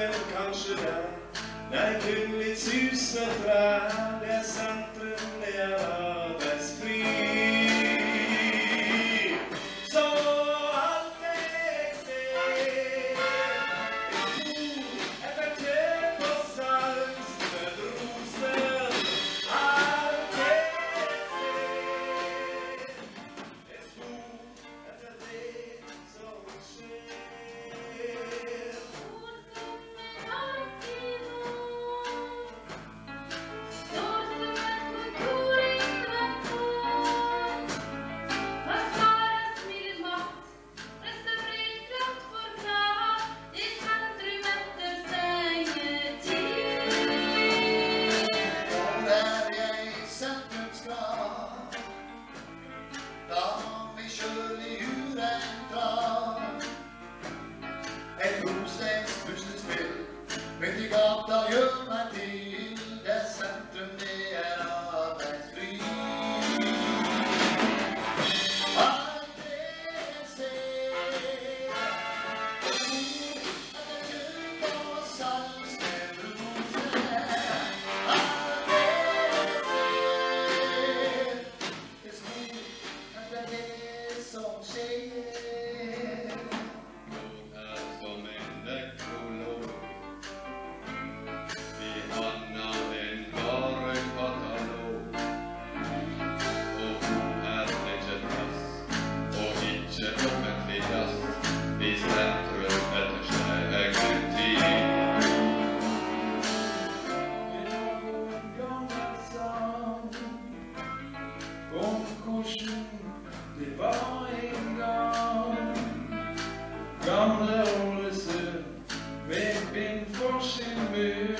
jeg kanskje deg. Nei, kun litt sus og. Det bin forschen mir,